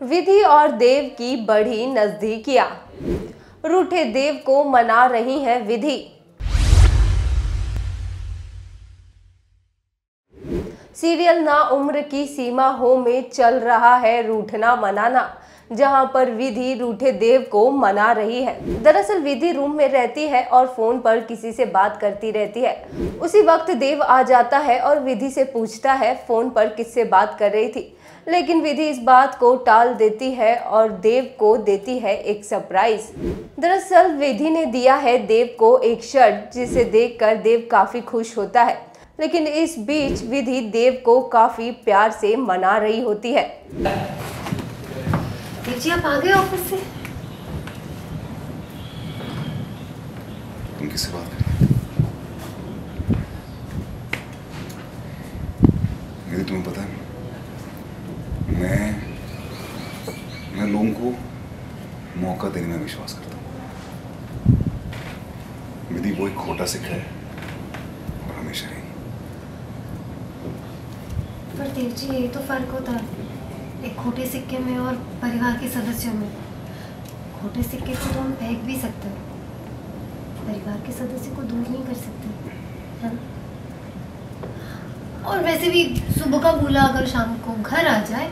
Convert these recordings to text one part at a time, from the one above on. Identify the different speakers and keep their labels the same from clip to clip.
Speaker 1: विधि और देव की बढ़ी नजदीकिया। रूठे देव को मना रही है विधि। सीरियल ना उम्र की सीमा हो में चल रहा है रूठना मनाना। जहाँ पर विधि रूठे देव को मना रही है। दरअसल विधि रूम में रहती है और फ़ोन पर किसी से बात करती रहती है। उसी वक्त देव आ जाता है और विधि से पूछता है, फ़ोन पर किससे बात कर रही थी? लेकिन विधि इस बात को टाल देती है और देव को देती है एक सरप्राइज़ दरअसल विधि ने दिया है देव को एक शर्ट जिसे देखकर देव काफ़ी खुश होता है। लेकिन इस बीच विधि देव को काफ़ी प्यार से मना रही होती है।
Speaker 2: देव जी आप आ गए ऑफ़िस से?
Speaker 3: तुम किससे बात कर तुम्हें पता है। मैं मैं लोगों को मौका देने में विश्वास करता हूँ। विधि वो एक खोटा सिक्का है और हमेशा ही
Speaker 2: पर देव जी यही तो फ़र्क होता है। एक खोटे सिक्के में और परिवार के सदस्यों में। खोटे सिक्के को तो हम फेंक भी सकते हैं। परिवार के सदस्य को दूर नहीं कर सकते है ना? और वैसे भी सुबह का भूला अगर शाम को घर आ जाए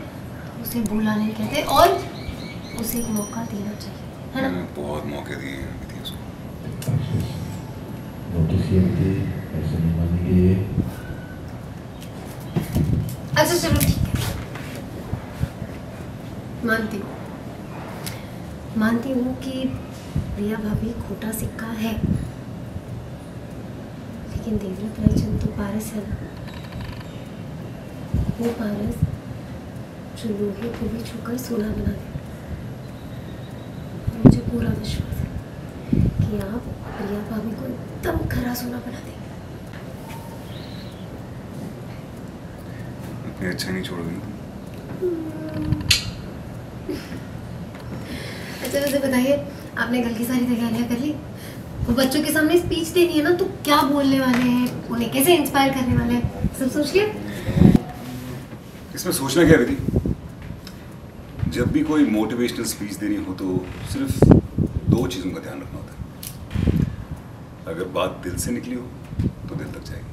Speaker 2: उसे भूला नहीं कहते और उसे एक मौका देना चाहिए है ना?
Speaker 3: बहुत मौके दिए हैं उसको।
Speaker 4: नोटिस ये ऐसे नहीं मानेंगे।
Speaker 2: अच्छा चलो ठीक है। मानती हूँ। मानती हूँ कि प्रिया भाभी खोटा सिक्का है। लेकिन देवव्रत रायचंद तो पारस है। ना वो पारस जो लोहे को भी छूकर सोना बना दे। मुझे पूरा विश्वास है कि आप प्रिया भाभी को एकदम खरा सोना बना देंगे।
Speaker 3: अच्छा नहीं छोड़ोगे
Speaker 2: अच्छा वैसे बताइए, आपने कल की सारी तैयारियाँ कर ली? वो बच्चों के सामने स्पीच देनी है ना तो क्या बोलने वाले हैं? उन्हें कैसे इंस्पायर करने वाले हैं? सब सोच लिया?
Speaker 3: इसमें सोचना क्या विधि जब भी कोई मोटिवेशनल स्पीच देनी हो तो सिर्फ़ दो चीज़ों का ध्यान रखना होता है। अगर बात दिल से निकली हो तो दिल तक जाएगी।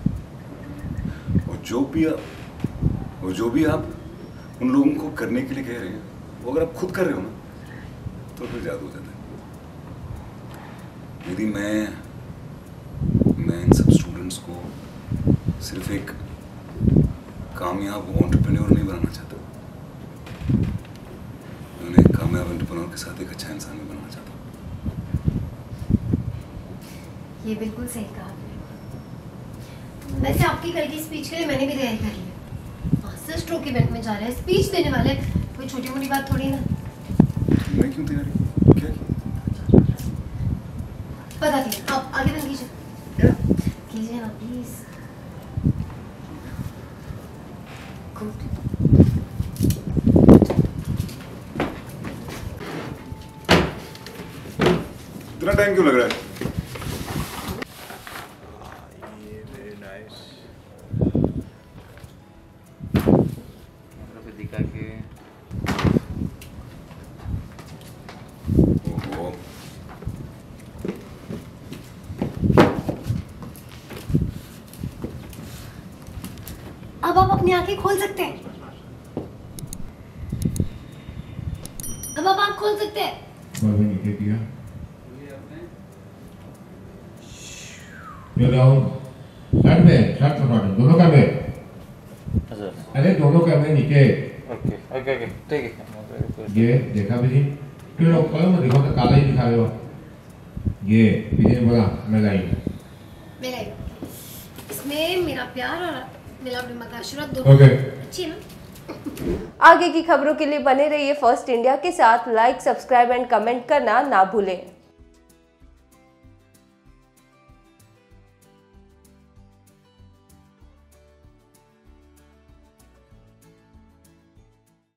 Speaker 3: और जो भी आप और जो भी आप उन लोगों को करने के लिए कह रहे हैं वो अगर आप खुद कर रहे हो ना तो फिर जादू हो जाता है। यदि मैं मैं इन सब स्टूडेंट्स को सिर्फ़ एक कामयाब ऑन्टरप्रेन्योर नहीं बनाना चाहता, मैं एक कामयाब एंटरप्रेन्योर के साथ एक अच्छा इंसान भी बनाना चाहता हूँ।
Speaker 2: ये बिल्कुल सही कहा वैसे आपकी कल की स्पीच के लिए मैंने भी तैयारी कर ली मास्टर स्ट्रोक इवेंट में जा रहे हैं स्पीच देने वाले। कोई छोटी मोटी बात थोड़ी ना?
Speaker 3: मैं क्यों तैयारी क्या? की
Speaker 2: बताती हूँ आप आगे बन कीजिए। कीजिए ना प्लीज़ गुड
Speaker 3: इतना टाइम क्यों लग रहा है?
Speaker 4: वेरी
Speaker 5: मतलब दिखा के
Speaker 3: ओहो
Speaker 2: अब आप अपनी आँखें खोल सकते हैं। अब आप आँख खोल सकते हैं।
Speaker 4: शर्ट में शर्ट दोनों कैमरे
Speaker 5: अच्छा।
Speaker 4: अरे दोनों कैमरे नीचे।
Speaker 5: ओके ओके ओके ठीक है।
Speaker 4: ये देखा भी क्यों कलम में देखो तो काला ही दिखा रहे हो। ये पीछे बोला मैं लाई।
Speaker 2: मेरा ही। इसमें मेरा प्यार और अच्छी ना?
Speaker 1: आगे की खबरों के लिए बने रहिए फ़र्स्ट इंडिया के साथ। लाइक सब्सक्राइब एंड कमेंट करना ना भूलें।